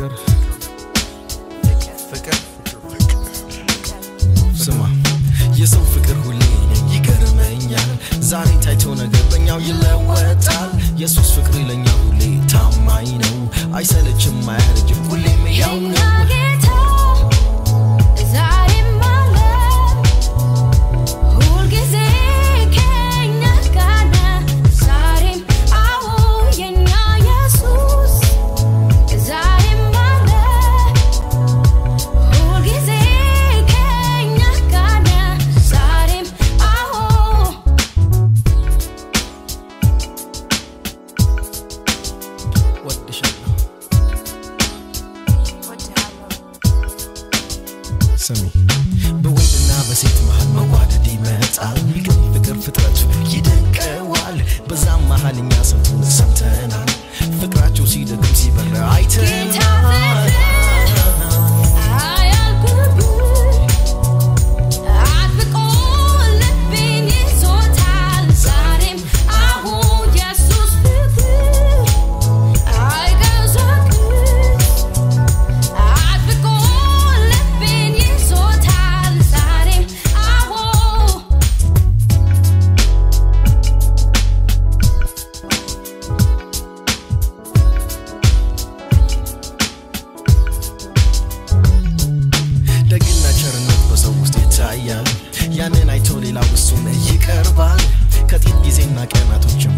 ፍቅር? ፍቅር? ስማ የሰው ፍቅር ሁሌ ይገርመኛል። ዛሬ ታይቶ ነገር በኛው ይለወጣል። የሱስ ፍቅር ለኛ ሁሌ ታማኝ ነው። አይሰለችም አያረጅም ስሚ በወንድና በሴት መሃል መዋደድ ይመጣል። ግን ፍቅር ፍጥረቱ ያንን አይቶ ሌላው እሱን ይቀርባል ከጥቂት ጊዜና ቀናቶችን